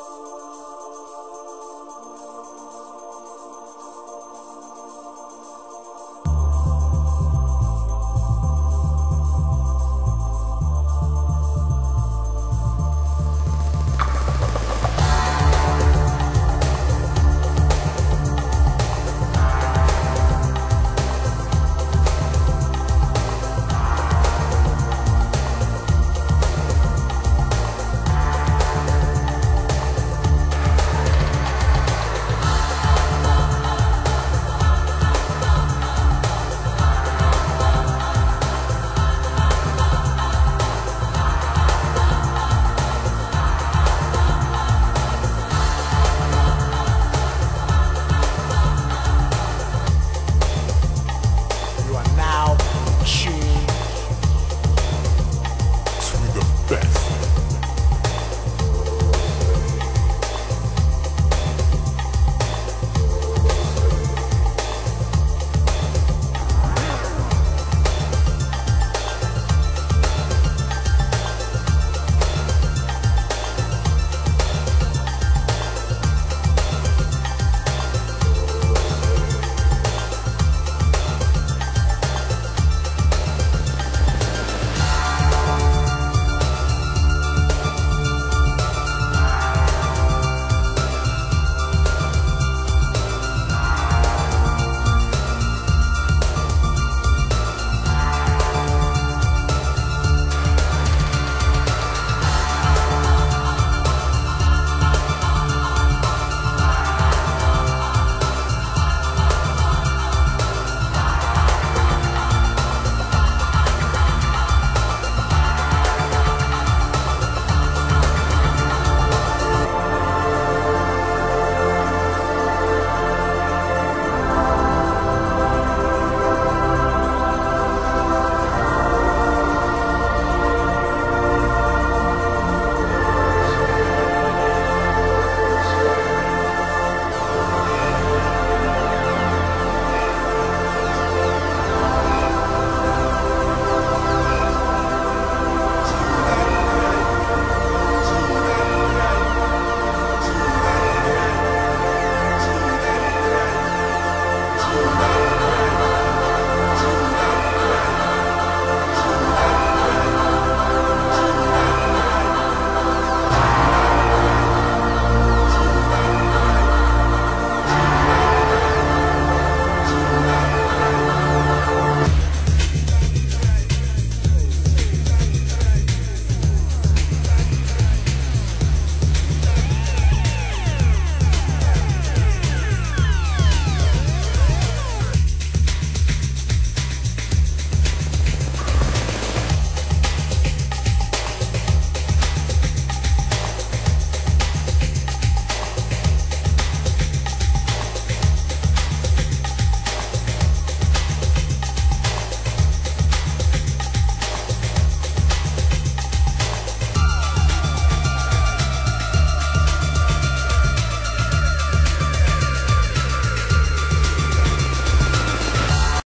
Música